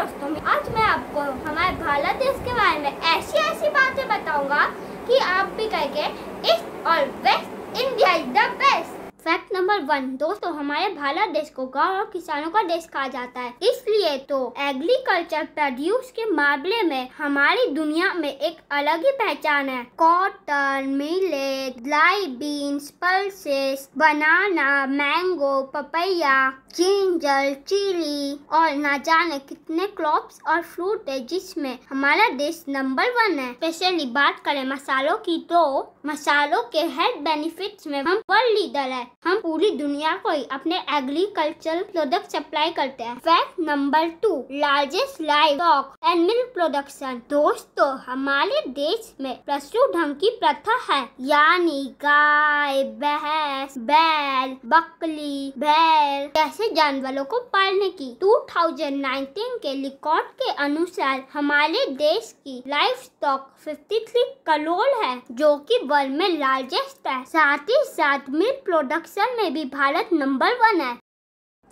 दोस्तों आज मैं आपको हमारे भारत देश के बारे में ऐसी ऐसी बातें बताऊँगा कि आप भी कहेंगे ईस्ट और west India is the best number one, दोस्तों, हमारे भारत देश को गाँव और किसानों का देश कहा जाता है। इसलिए तो एग्रीकल्चर प्रोड्यूस के मामले में हमारी दुनिया में एक अलग ही पहचान है। कॉटन मिलेट लाई beans pulses banana mango papaya ginger chilli और ना जाने कितने क्रॉप्स और फ्रूट है जिसमें हमारा देश नंबर वन है। स्पेशली बात करें मसालों की तो मसालों के हेल्थ बेनिफिट्स में हम वर्ल्ड लीडर है। हम पूरी दुनिया को ही अपने एग्रीकल्चर प्रोडक्ट सप्लाई करते हैं। Fact number two largest livestock and milk production दोस्तों, हमारे देश में पशु ढंग की प्रथा है। यानी गाय, भैंस, बैल, बकरी बैल जैसे जानवरों को पालने की। 2019 के रिकॉर्ड के अनुसार हमारे देश की लाइफ स्टॉक 53 करोड़ है, जो कि वर्ल्ड में लार्जेस्ट है। साथ ही साथ मिल्क प्रोडक्शन में भी भारत नंबर वन है।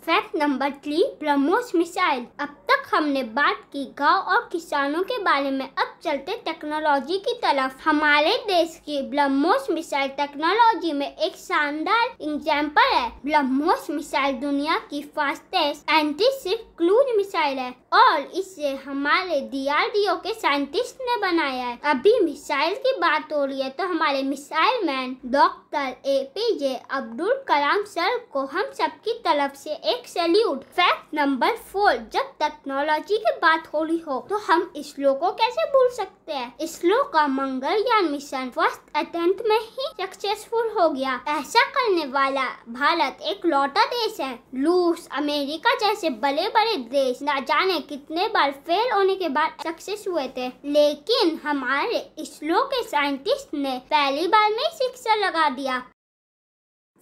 Fact number three BrahMos missile अब तक हमने बात की, गाँव और किसानों के बारे में। अब चलते टेक्नोलॉजी की तरफ़। हमारे देश की ब्रह्मोस मिसाइल टेक्नोलॉजी में एक शानदार एग्ज़ाम्पल है। ब्रह्मोस मिसाइल दुनिया की fastest anti ship cruise missile है और इसे हमारे डीआरडीओ के साइंटिस्ट ने बनाया है। अभी मिसाइल की बात हो रही है तो हमारे missile man doctor A P J Abdul Kalam sir को हम सबकी तरफ़ से एक सैल्यूट फैक्ट नंबर फोर जब टेक्नोलॉजी की बात हो रही हो तो हम इसरो को कैसे भूल सकते हैं? इसरो का मंगलयान मिशन फ़र्स्ट अटेम्प्ट में ही सक्सेसफुल हो गया। ऐसा करने वाला भारत एक लौटा देश है। रूस, अमेरिका जैसे बड़े बड़े देश न जाने कितने बार फेल होने के बाद सक्सेस हुए थे। लेकिन हमारे इसरो के साइंटिस्ट ने पहली बार में शिक्षा लगा दिया।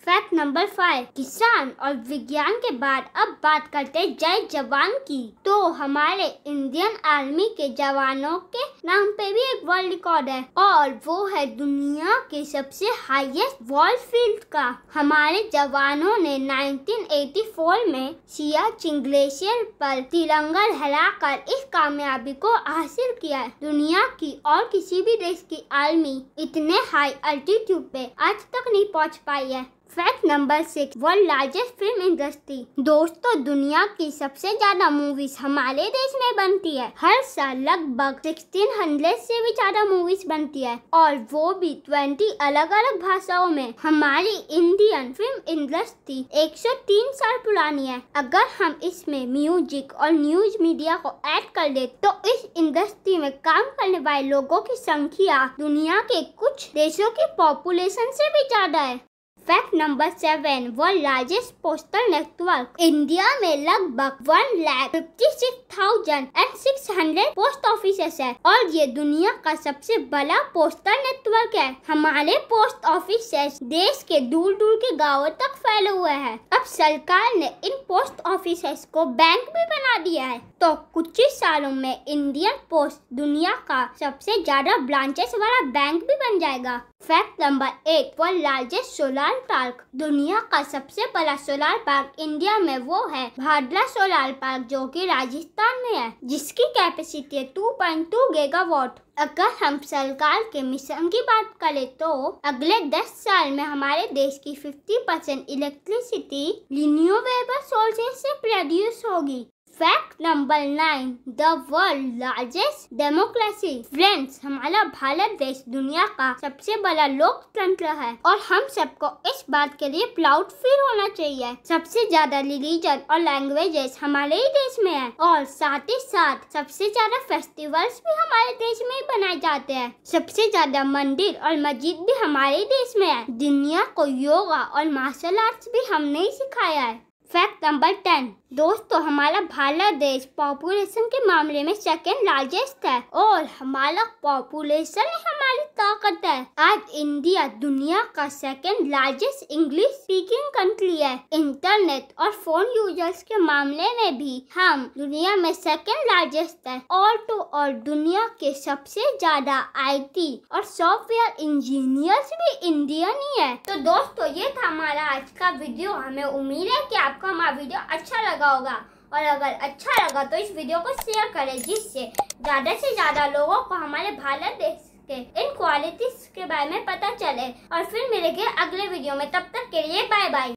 फैक्ट नंबर फाइव किसान और विज्ञान के बाद अब बात करते हैं जय जवान की। तो हमारे इंडियन आर्मी के जवानों के नाम पे भी एक वर्ल्ड रिकॉर्ड है और वो है दुनिया के सबसे हाईएस्ट वॉल फ़ील्ड का। हमारे जवानों ने 1984 में सियाचिन ग्लेशियर पर तिरंगा लहराकर इस कामयाबी को हासिल किया। है दुनिया की और किसी भी देश की आर्मी इतने हाई अल्टीट्यूड पे आज तक नहीं पहुँच पाई है। Fact number six, world largest film industry. दोस्तों, दुनिया की सबसे ज़्यादा मूवीज़ हमारे देश में बनती है। हर साल लगभग 1600 से भी ज़्यादा मूवीज़ बनती है। और वो भी 20 अलग अलग भाषाओं में। हमारी इंडियन फ़िल्म इंडस्ट्री 103 साल पुरानी है। अगर हम इसमें म्यूज़िक और न्यूज़ मीडिया को ऐड कर दे तो इस इंडस्ट्री में काम करने वाले लोगों की संख्या दुनिया के कुछ देशों की पॉपुलेशन से भी ज़्यादा है। Fact number seven world largest postal network India में लगभग one lakh fifty six thousand and six hundred post office है और ये दुनिया का सबसे बड़ा पोस्टल नेटवर्क है। हमारे पोस्ट ऑफ़िस देश के दूर दूर के गाँव तक फैले हुए हैं। अब सरकार ने इन पोस्ट ऑफ़िस को बैंक भी बना दिया है। तो कुछ ही सालों में इंडियन पोस्ट दुनिया का सबसे ज़्यादा ब्रांचेस वाला बैंक भी बन जाएगा। Fact number eight world largest solar park दुनिया का सबसे बड़ा सोलर पार्क इंडिया में वो है भाडला सोलर पार्क जो कि राजस्थान में है, जिसकी कैपेसिटी है 2.2 गीगावाट अगर हम सरकार के मिशन की बात करें तो अगले 10 साल में हमारे देश की 50 परसेंट इलेक्ट्रिसिटी रिन्यूएबल सोर्सेज से प्रोड्यूस होगी। Fact number nine the world largest democracy friends हमारा भारत देश दुनिया का सबसे बड़ा लोकतंत्र है और हम सबको इस बात के लिए प्राउड फील होना चाहिए। सबसे ज़्यादा रिलीजन और लैंग्वेजेस हमारे ही देश में है और साथ ही साथ सबसे ज़्यादा फेस्टिवल्स भी हमारे देश में ही बनाए जाते हैं। सबसे ज़्यादा मंदिर और मस्जिद भी हमारे देश में है। दुनिया को योगा और मार्शल आर्ट्स भी हमने ही सिखाया है। Fact number ten. दोस्तों, हमारा भारत देश पॉपुलेशन के मामले में सेकेंड लार्जेस्ट है और हमारा पॉपुलेशन ही हमारी ताकत है। आज इंडिया दुनिया का second largest English speaking country है। इंटरनेट और फ़ोन यूज़र्स के मामले में भी हम दुनिया में सेकेंड लार्जेस्ट है। और तो और दुनिया के सबसे ज़्यादा आईटी और सॉफ्टवेयर इंजीनियर्स भी इंडियन ही है। तो दोस्तों, ये था हमारा आज का वीडियो हमें उम्मीद है की आपको हमारा वीडियो अच्छा लगा होगा। और अगर अच्छा लगा तो इस वीडियो को शेयर करें, जिससे ज़्यादा से ज़्यादा लोगों को हमारे भारत देश के इन क्वालिटीज के बारे में पता चले। और फिर मिलेंगे अगले वीडियो में। तब तक के लिए बाय बाय